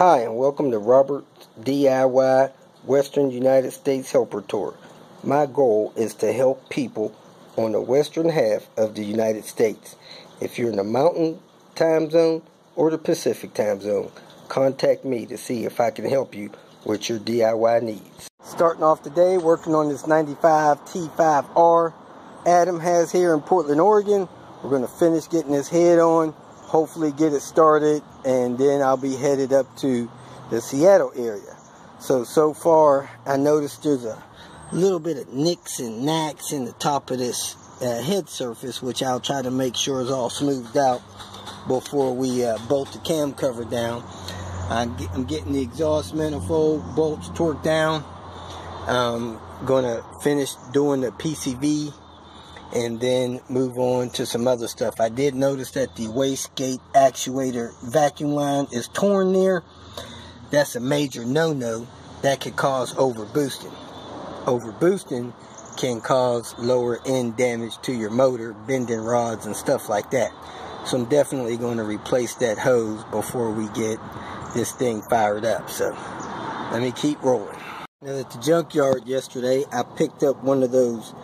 Hi, and welcome to Robert's DIY Western United States Helper Tour. My goal is to help people on the western half of the United States. If you're in the mountain time zone or the Pacific time zone, contact me to see if I can help you with your DIY needs. Starting off today, working on this 95 T5R Adam has here in Portland, Oregon. We're going to finish getting this head on hopefully get it started and then I'll be headed up to the Seattle area. So, so far I noticed there's a little bit of nicks and knacks in the top of this uh, head surface which I'll try to make sure is all smoothed out before we uh, bolt the cam cover down. I'm, get, I'm getting the exhaust manifold bolts torqued down. I'm to finish doing the PCV and then move on to some other stuff. I did notice that the wastegate actuator vacuum line is torn there. That's a major no-no. That could cause overboosting. Overboosting can cause lower end damage to your motor, bending rods and stuff like that. So I'm definitely going to replace that hose before we get this thing fired up. So let me keep rolling. Now at the junkyard yesterday, I picked up one of those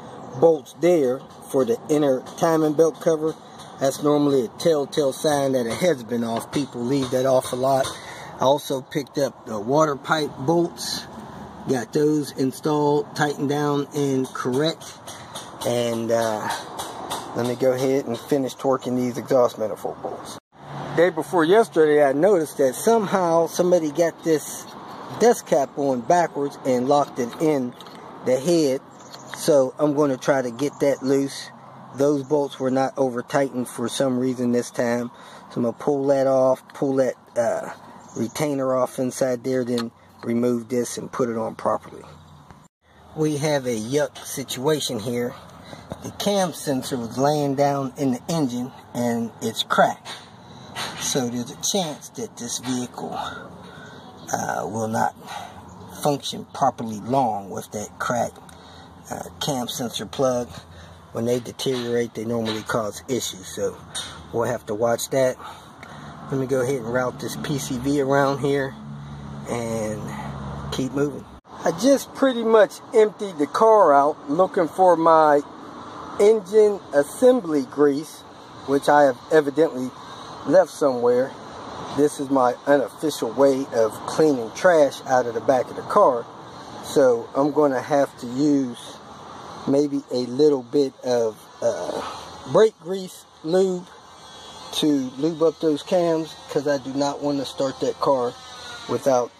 bolts there for the inner timing belt cover. That's normally a telltale sign that a head's been off. People leave that off a lot. I also picked up the water pipe bolts. Got those installed, tightened down, and correct. And uh, let me go ahead and finish torquing these exhaust manifold bolts. Day before yesterday, I noticed that somehow somebody got this dust cap on backwards and locked it in the head so I'm going to try to get that loose. Those bolts were not over tightened for some reason this time. So I'm going to pull that off, pull that uh, retainer off inside there, then remove this and put it on properly. We have a yuck situation here. The cam sensor was laying down in the engine and it's cracked. So there's a chance that this vehicle uh, will not function properly long with that crack uh, cam sensor plug. When they deteriorate, they normally cause issues. So we'll have to watch that. Let me go ahead and route this PCV around here and keep moving. I just pretty much emptied the car out looking for my engine assembly grease, which I have evidently left somewhere. This is my unofficial way of cleaning trash out of the back of the car. So I'm going to have to use maybe a little bit of uh, brake grease lube to lube up those cams because I do not want to start that car without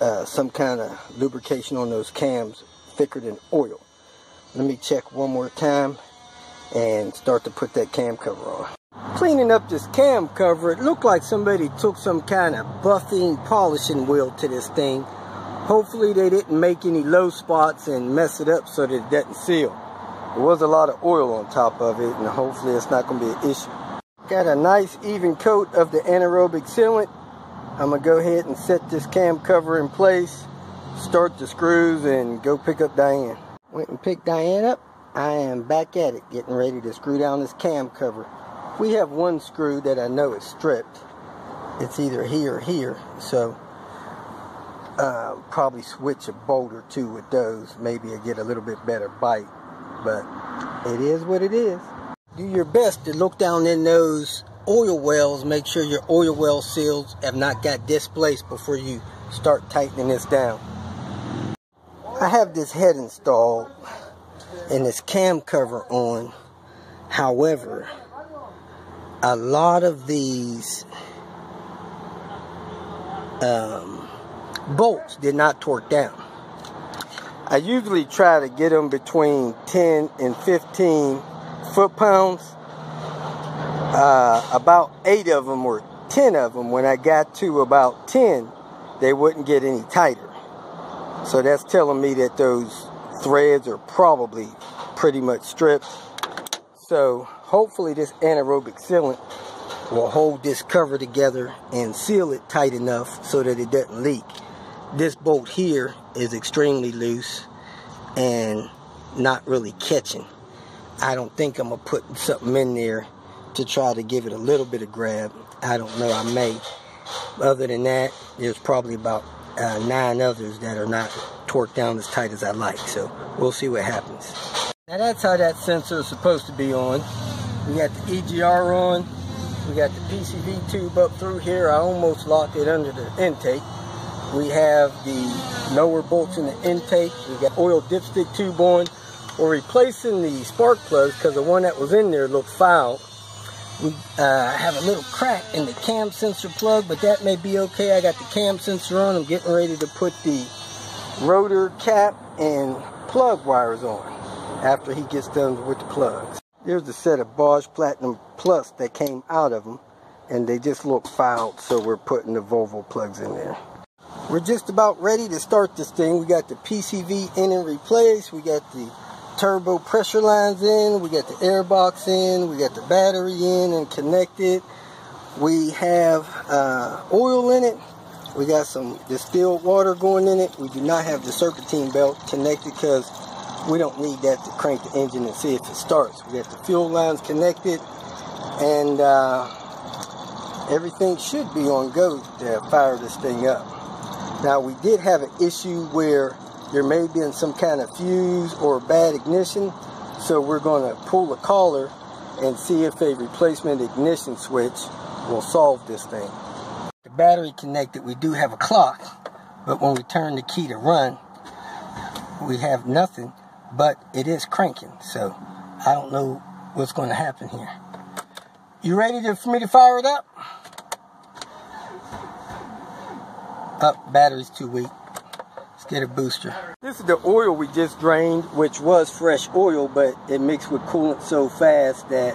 uh, some kind of lubrication on those cams thicker than oil. Let me check one more time and start to put that cam cover on. Cleaning up this cam cover, it looked like somebody took some kind of buffing polishing wheel to this thing Hopefully they didn't make any low spots and mess it up so that it doesn't seal. There was a lot of oil on top of it and hopefully it's not going to be an issue. Got a nice even coat of the anaerobic sealant. I'm going to go ahead and set this cam cover in place, start the screws and go pick up Diane. Went and picked Diane up. I am back at it getting ready to screw down this cam cover. We have one screw that I know is stripped. It's either here or here. So uh, probably switch a bolt or two with those. Maybe I get a little bit better bite. But it is what it is. Do your best to look down in those oil wells. Make sure your oil well seals have not got displaced before you start tightening this down. I have this head installed and this cam cover on. However, a lot of these um, bolts did not torque down. I usually try to get them between 10 and 15 foot-pounds. Uh, about 8 of them or 10 of them, when I got to about 10, they wouldn't get any tighter. So that's telling me that those threads are probably pretty much stripped. So hopefully this anaerobic sealant will hold this cover together and seal it tight enough so that it doesn't leak this bolt here is extremely loose and not really catching. I don't think I'm to put something in there to try to give it a little bit of grab. I don't know, I may. Other than that, there's probably about uh, nine others that are not torqued down as tight as I like. So we'll see what happens. Now that's how that sensor is supposed to be on. We got the EGR on. We got the PCV tube up through here. I almost locked it under the intake. We have the lower bolts in the intake. We got oil dipstick tube on. We're replacing the spark plugs because the one that was in there looked foul. We uh, have a little crack in the cam sensor plug, but that may be okay. I got the cam sensor on. I'm getting ready to put the rotor cap and plug wires on after he gets done with the plugs. Here's the set of Bosch Platinum Plus that came out of them, and they just look fouled, so we're putting the Volvo plugs in there. We're just about ready to start this thing. We got the PCV in and replaced. We got the turbo pressure lines in. We got the air box in. We got the battery in and connected. We have uh, oil in it. We got some distilled water going in it. We do not have the serpentine belt connected because we don't need that to crank the engine and see if it starts. We got the fuel lines connected and uh, everything should be on go to fire this thing up. Now we did have an issue where there may have been some kind of fuse or bad ignition, so we're going to pull the collar and see if a replacement ignition switch will solve this thing. The battery connected, we do have a clock, but when we turn the key to run, we have nothing, but it is cranking, so I don't know what's going to happen here. You ready to, for me to fire it up? Up, battery's too weak. Let's get a booster. This is the oil we just drained, which was fresh oil, but it mixed with coolant so fast that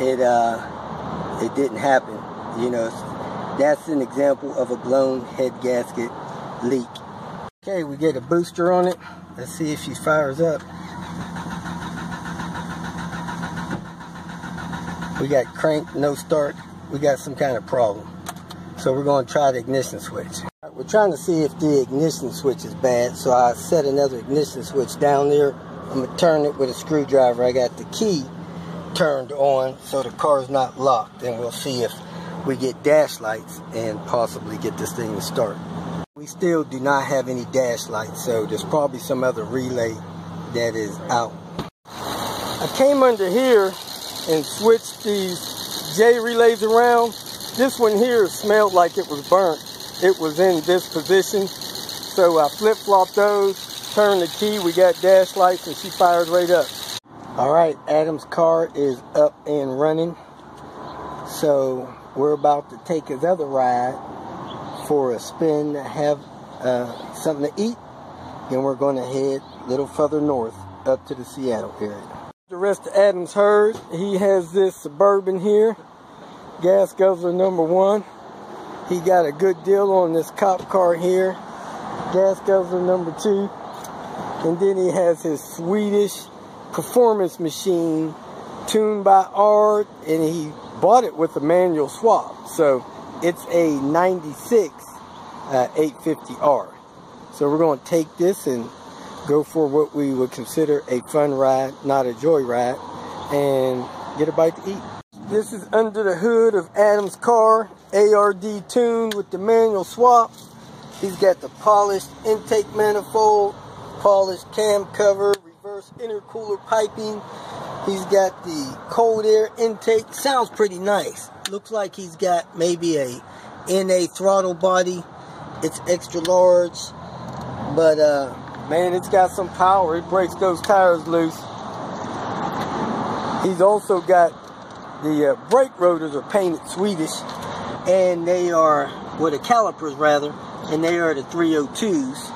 it uh, it didn't happen. You know, that's an example of a blown head gasket leak. Okay, we get a booster on it. Let's see if she fires up. We got crank, no start. We got some kind of problem. So we're going to try the ignition switch. We're trying to see if the ignition switch is bad. So I set another ignition switch down there. I'm going to turn it with a screwdriver. I got the key turned on so the car's not locked. And we'll see if we get dash lights and possibly get this thing to start. We still do not have any dash lights. So there's probably some other relay that is out. I came under here and switched these J relays around this one here smelled like it was burnt. It was in this position. So I flip-flopped those, turned the key, we got dash lights, and she fired right up. All right, Adam's car is up and running. So we're about to take his other ride for a spin, have uh, something to eat, and we're going to head a little further north up to the Seattle area. The rest of Adam's herd, he has this Suburban here gas guzzler number one. He got a good deal on this cop car here. Gas guzzler number two. And then he has his Swedish performance machine tuned by ARD and he bought it with a manual swap. So it's a 96 uh, 850R. So we're going to take this and go for what we would consider a fun ride, not a joy ride, and get a bite to eat. This is under the hood of Adam's car, ARD tuned with the manual swap. He's got the polished intake manifold, polished cam cover, reverse intercooler piping. He's got the cold air intake. Sounds pretty nice. Looks like he's got maybe a NA throttle body. It's extra large, but uh, man, it's got some power. It breaks those tires loose. He's also got the uh, brake rotors are painted Swedish, and they are, well, the calipers rather, and they are the 302s.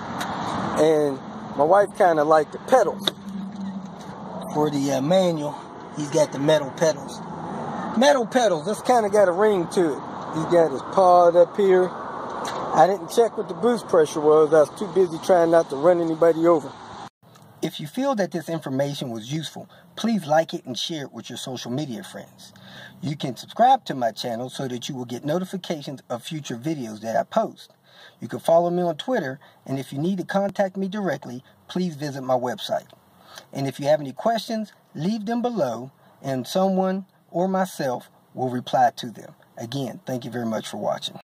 And my wife kind of liked the pedals. For the uh, manual, he's got the metal pedals. Metal pedals, that's kind of got a ring to it. He's got his pod up here. I didn't check what the boost pressure was. I was too busy trying not to run anybody over. If you feel that this information was useful, please like it and share it with your social media friends. You can subscribe to my channel so that you will get notifications of future videos that I post. You can follow me on Twitter, and if you need to contact me directly, please visit my website. And if you have any questions, leave them below, and someone or myself will reply to them. Again, thank you very much for watching.